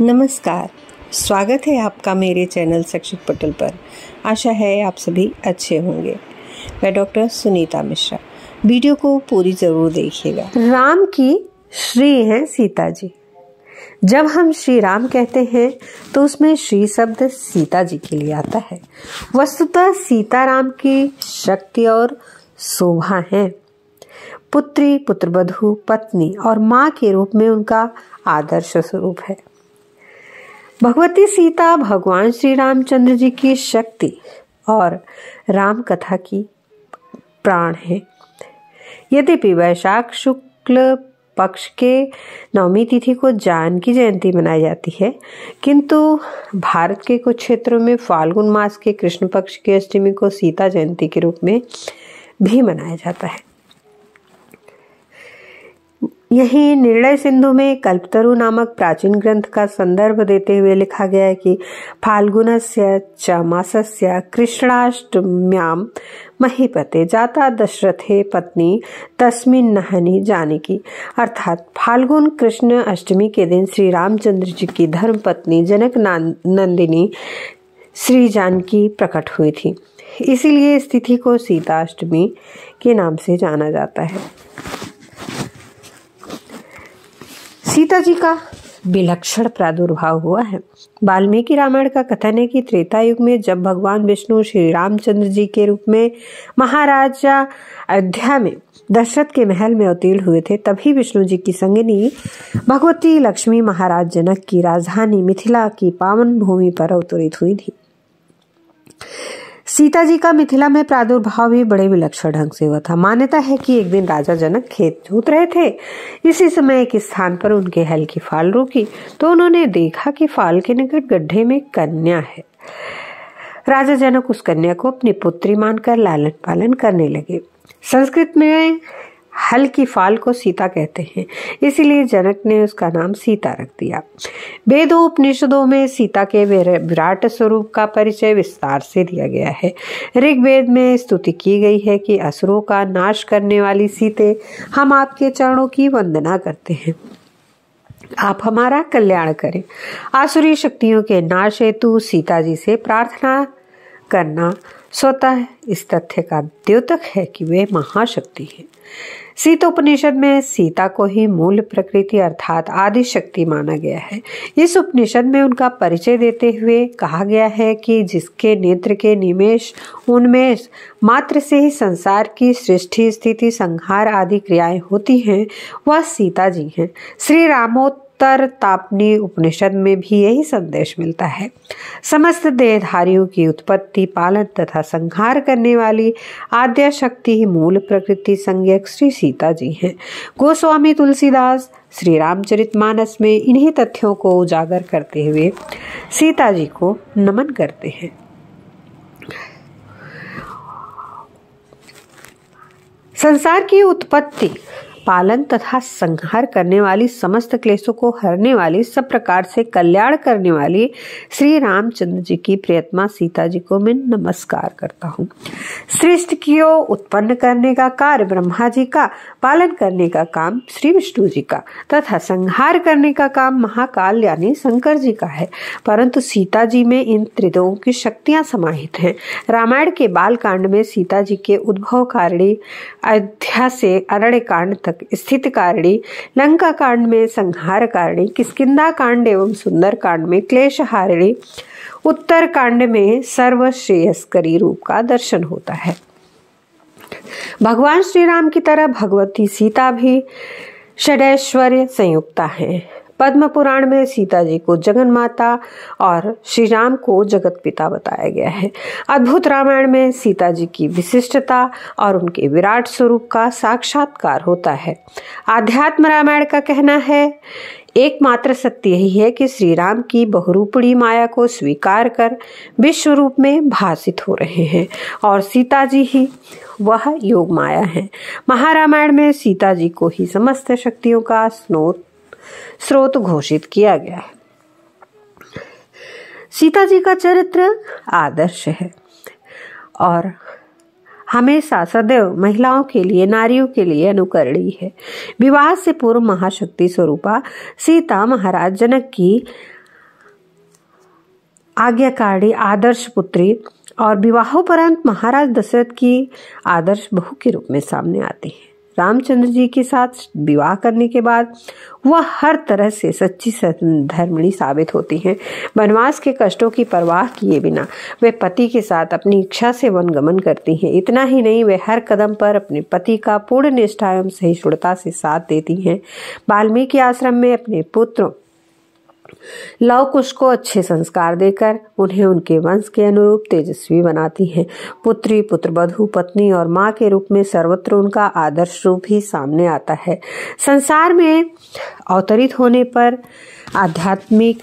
नमस्कार। स्वागत है आपका मेरे चैनल शैक्षिक पटल पर। आशा है आप सभी अच्छे होंगे। मैं डॉक्टर सुनीता मिश्रा। वीडियो को पूरी ज़रूर देखिएगा। राम की श्री हैं सीता जी। जब हम श्री राम कहते हैं तो उसमें श्री शब्द सीता जी के लिए आता है। वस्तुतः सीता राम की शक्ति और शोभा है। पुत्री, पुत्रवधु, पत्नी और माँ के रूप में उनका आदर्श स्वरूप है। भगवती सीता, भगवान श्री रामचंद्र जी की शक्ति और राम कथा की प्राण है। यद्यपि वैशाख शुक्ल पक्ष के नवमी तिथि को जानकी जयंती मनाई जाती है, किंतु भारत के कुछ क्षेत्रों में फाल्गुन मास के कृष्ण पक्ष की अष्टमी को सीता जयंती के रूप में भी मनाया जाता है। यही निर्णय सिंधु में कल्पतरु नामक प्राचीन ग्रंथ का संदर्भ देते हुए लिखा गया है कि फाल्गुन से च मासस्य कृष्णाष्टम्याम महीपते जाता दशरथे पत्नी तस्मिन नहनी जाने की अर्थात फाल्गुन कृष्ण अष्टमी के दिन श्री रामचंद्र जी की धर्म पत्नी जनक नंदिनी श्री जानकी प्रकट हुई थी। इसीलिए इस तिथि को सीताष्टमी के नाम से जाना जाता है। सीता जी का विलक्षण प्रादुर्भाव हुआ है। वाल्मीकि रामायण का कथन है कि त्रेता युग में जब भगवान विष्णु श्री रामचंद्र जी के रूप में महाराजा अयोध्या में दशरथ के महल में अवतीर्ण हुए थे, तभी विष्णु जी की संगनी भगवती लक्ष्मी महाराज जनक की राजधानी मिथिला की पावन भूमि पर अवतरित हुई थी। सीता जी का मिथिला में प्रादुर्भाव भी बड़े विलक्षण ढंग से हुआ था। मान्यता है कि एक दिन राजा जनक खेत जोत रहे थे। इसी समय एक स्थान पर उनके हल की फाल रोकी तो उन्होंने देखा कि फाल के निकट गड्ढे में कन्या है। राजा जनक उस कन्या को अपनी पुत्री मानकर लालन पालन करने लगे। संस्कृत में हल की फाल को सीता कहते हैं। इसीलिए जनक ने उसका नाम सीता रख दिया। वेदों, उपनिषदों में सीता के विराट स्वरूप का परिचय विस्तार से दिया गया है। ऋग्वेद में स्तुति की गई है कि असुरों का नाश करने वाली सीते हम आपके चरणों की वंदना करते हैं। आप हमारा कल्याण करें। आसुरी शक्तियों के नाश हेतु सीता जी से प्रार्थना करना स्वतः इस तथ्य का द्योतक है कि वे महाशक्ति हैं। सीतोपनिषद में सीता को ही मूल प्रकृति अर्थात आदि शक्ति माना गया है। इस उपनिषद में उनका परिचय देते हुए कहा गया है कि जिसके नेत्र के निमेश, उन्मेष, मात्र से ही संसार की सृष्टि, स्थिति, संहार आदि क्रियाएँ होती हैं, वह सीता जी हैं। श्री रामोत्तर उत्तर तापनी उपनिषद में भी यही संदेश मिलता है। समस्त देहधारियों की उत्पत्ति, पालन तथा संहार करने वाली आद्य शक्ति ही मूल प्रकृति संज्ञक श्री सीता जी हैं। गोस्वामी तुलसीदास, श्री रामचरित मानस में इन्हीं तथ्यों को उजागर करते हुए सीता जी को नमन करते हैं। संसार की उत्पत्ति पालन तथा संहार करने वाली समस्त क्लेशों को हरने वाली, सब प्रकार से कल्याण करने वाली श्री रामचंद्र जी की प्रियतमा सीता जी को मैं नमस्कार करता हूँ। सृष्टि की उत्पन्न करने का कार्य ब्रह्मा जी का, पालन करने का काम श्री विष्णु जी का, तथा संहार करने का काम महाकाल यानी शंकर जी का है। परंतु सीता जी में इन त्रिदों की शक्तियाँ समाहित हैं। रामायण के बाल कांड में सीता जी के उद्भव कारणी अयोध्या से अरण्य कांड तक स्थित कारणी लंका कांड में संहार कारणी किसकिदा कांड एवं सुंदर कांड में क्लेश हारिणी उत्तर कांड में सर्वश्रेयस्करी रूप का दर्शन होता है। भगवान श्री राम की तरह भगवती सीता भी षडैश्वर्य संयुक्ता है। पद्म पुराण में सीता जी को जगन माता और श्री राम को जगत पिता बताया गया है। अद्भुत रामायण में सीता जी की विशिष्टता और उनके विराट स्वरूप का साक्षात्कार होता है। आध्यात्म रामायण का कहना है, एकमात्र सत्य यही है कि श्री राम की बहुरूपणी माया को स्वीकार कर विश्व रूप में भाषित हो रहे हैं और सीता जी ही वह योग माया है। महारामायण में सीता जी को ही समस्त शक्तियों का स्नोत स्रोत घोषित किया गया है। सीता जी का चरित्र आदर्श है और हमेशा सदैव महिलाओं के लिए, नारियों के लिए अनुकरणीय है। विवाह से पूर्व महाशक्ति स्वरूपा सीता महाराज जनक की आज्ञाकारी आदर्श पुत्री और विवाहोपरांत महाराज दशरथ की आदर्श बहू के रूप में सामने आती है। रामचंद्र जी के साथ विवाह करने के बाद वह हर तरह से सच्ची धर्मणी साबित होती हैं। वनवास के कष्टों की परवाह किए बिना वे पति के साथ अपनी इच्छा से वनगमन करती हैं। इतना ही नहीं, वे हर कदम पर अपने पति का पूर्ण निष्ठा एवं सहिष्णुता से साथ देती हैं। वाल्मीकि आश्रम में अपने पुत्र लव कुश को अच्छे संस्कार देकर उन्हें उनके वंश के अनुरूप तेजस्वी बनाती हैं। पुत्री पुत्र बधु पत्नी और माँ के रूप में सर्वत्र उनका आदर्श रूप ही सामने आता है। संसार में अवतरित होने पर आध्यात्मिक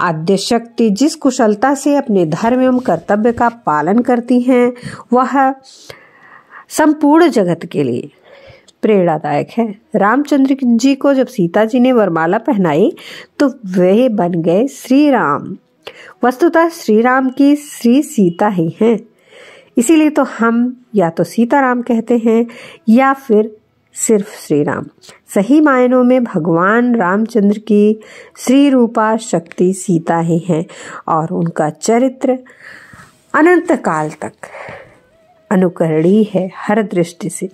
आद्य शक्ति जिस कुशलता से अपने धर्म एवं कर्तव्य का पालन करती हैं, वह संपूर्ण जगत के लिए प्रेरणादायक है। रामचंद्र जी को जब सीता जी ने वरमाला पहनाई तो वे बन गए श्री राम वस्तुतः श्री राम की श्री सीता ही हैं। इसीलिए तो हम या तो सीताराम कहते हैं, या फिर सिर्फ़ श्री राम सही मायनों में भगवान रामचंद्र की श्री रूपा शक्ति सीता ही है और उनका चरित्र अनंत काल तक अनुकरणीय है, हर दृष्टि से।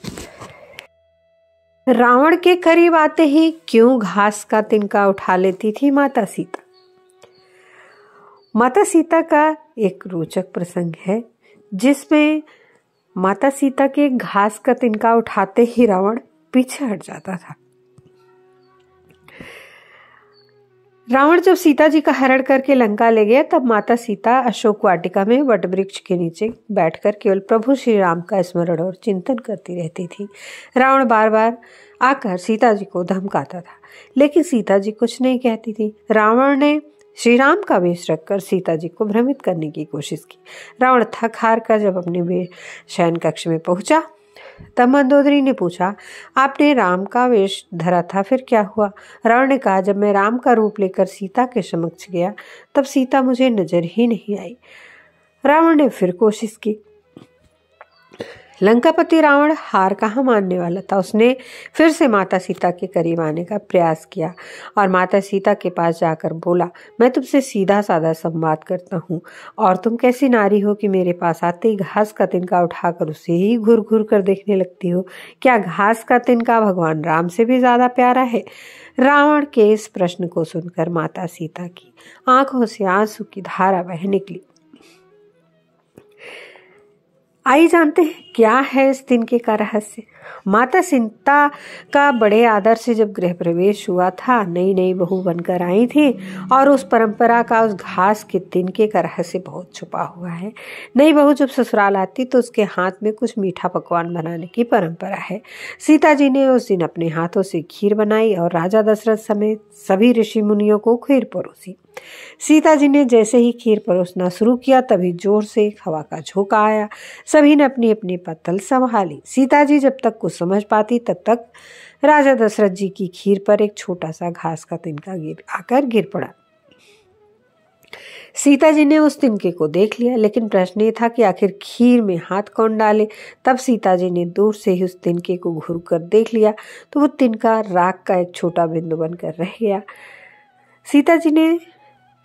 रावण के करीब आते ही क्यों घास का तिनका उठा लेती थी माता सीता? माता सीता का एक रोचक प्रसंग है, जिसमें माता सीता के घास का तिनका उठाते ही रावण पीछे हट जाता था। रावण जब सीता जी का हरण करके लंका ले गया, तब माता सीता अशोक वाटिका में वट वृक्ष के नीचे बैठकर केवल प्रभु श्री राम का स्मरण और चिंतन करती रहती थी। रावण बार बार आकर सीता जी को धमकाता था, लेकिन सीता जी कुछ नहीं कहती थी। रावण ने श्री राम का वेश रखकर सीता जी को भ्रमित करने की कोशिश की। रावण थक हार कर जब अपने शयन कक्ष में पहुँचा तब मंदोदरी ने पूछा, आपने राम का वेश धरा था, फिर क्या हुआ? रावण ने कहा, जब मैं राम का रूप लेकर सीता के समक्ष गया, तब सीता मुझे नज़र ही नहीं आई। रावण ने फिर कोशिश की लंकापति रावण हार कहाँ मानने वाला था? उसने फिर से माता सीता के करीब आने का प्रयास किया और माता सीता के पास जाकर बोला, मैं तुमसे सीधा साधा संवाद करता हूँ और तुम कैसी नारी हो कि मेरे पास आते ही घास का तिनका उठाकर उसे ही घुर घुर कर देखने लगती हो? क्या घास का तिनका भगवान राम से भी ज़्यादा प्यारा है? रावण के इस प्रश्न को सुनकर माता सीता की आँखों से आँसू की धारा बह निकली। आई जानते हैं क्या है इस दिन के का रहस्य। माता सीता का बड़े आदर से जब गृह प्रवेश हुआ था नई नई बहू बनकर आई थी और उस परंपरा का उस घास के तिनके का रहस्य बहुत छुपा हुआ है। नई बहू जब ससुराल आती तो उसके हाथ में कुछ मीठा पकवान बनाने की परंपरा है। सीता जी ने उस दिन अपने हाथों से खीर बनाई और राजा दशरथ समेत सभी ऋषि मुनियों को खीर परोसी। सीता जी ने जैसे ही खीर परोसना शुरू किया, तभी ज़ोर से एक हवा का झोंका आया। सभी ने अपनी अपनी पत्तल संभाली। सीता जी जब तक कुछ समझ पाती, तब तक राजा दशरथ जी की खीर पर एक छोटा सा घास का तिनका गिर, आकर गिर पड़ा। सीता जी ने उस तिनके को देख लिया, लेकिन प्रश्न ये था कि आखिर खीर में हाथ कौन डाले? तब सीता जी ने दूर से ही उस तिनके को घूर कर देख लिया तो वो तिनका राख का एक छोटा बिंदु बनकर रह गया। सीता जी ने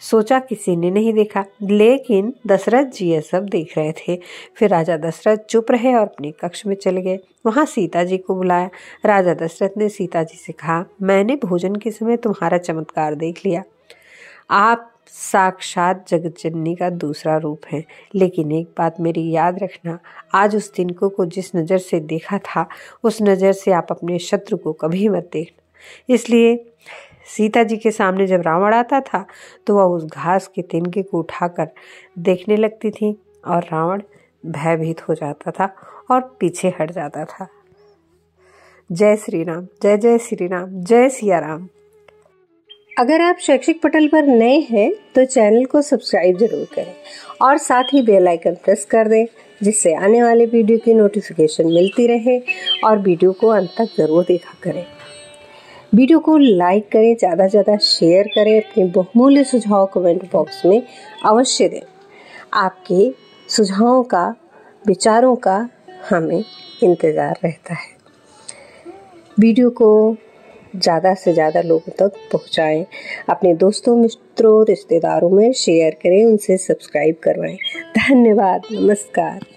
सोचा किसी ने नहीं देखा, लेकिन दशरथ जी ये सब देख रहे थे। फिर राजा दशरथ चुप रहे और अपने कक्ष में चले गए। वहाँ सीता जी को बुलाया। राजा दशरथ ने सीता जी से कहा, मैंने भोजन के समय तुम्हारा चमत्कार देख लिया। आप साक्षात जगत जननी का दूसरा रूप है। लेकिन एक बात मेरी याद रखना, आज उस तिनको को जिस नज़र से देखा था, उस नज़र से आप अपने शत्रु को कभी मत देखना। इसलिए सीता जी के सामने जब रावण आता था तो वह उस घास के तिनके को उठाकर देखने लगती थी और रावण भयभीत हो जाता था और पीछे हट जाता था। जय श्री राम जय जय श्री राम जय सिया राम। अगर आप शैक्षिक पटल पर नए हैं तो चैनल को सब्सक्राइब ज़रूर करें और साथ ही बेल आइकन प्रेस कर दें, जिससे आने वाले वीडियो की नोटिफिकेशन मिलती रहे और वीडियो को अंत तक ज़रूर देखा करें। वीडियो को लाइक करें ज़्यादा से ज़्यादा शेयर करें, अपने बहुमूल्य सुझाव कमेंट बॉक्स में अवश्य दें। आपके सुझावों का, विचारों का हमें इंतज़ार रहता है। वीडियो को ज़्यादा से ज़्यादा लोगों तक पहुँचाएँ। अपने दोस्तों, मित्रों, रिश्तेदारों में शेयर करें, उनसे सब्सक्राइब करवाएँ। धन्यवाद, नमस्कार।